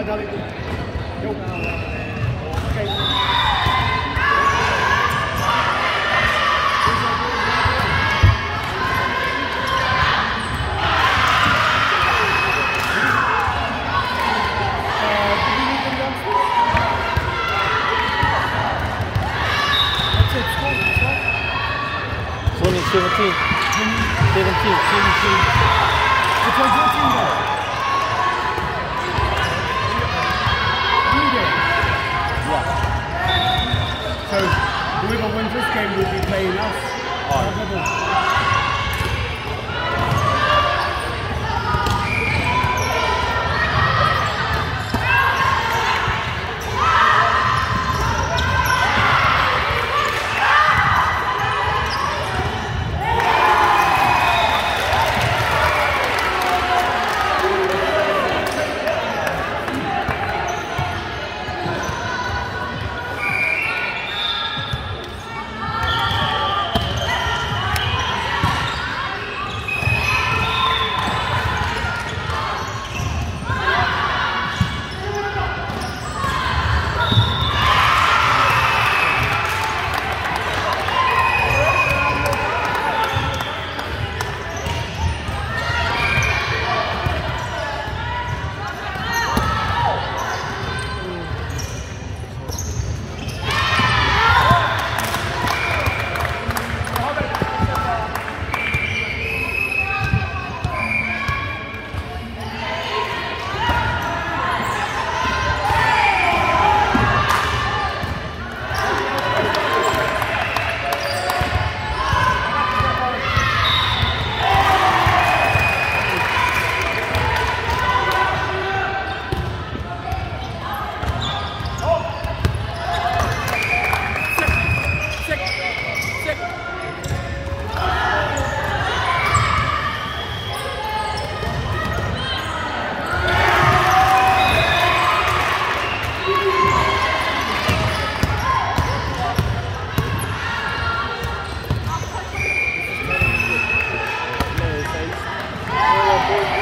It's only 17. 17. 17. It's like 14 though. Wins this game will be playing us. Alright. Cowboys.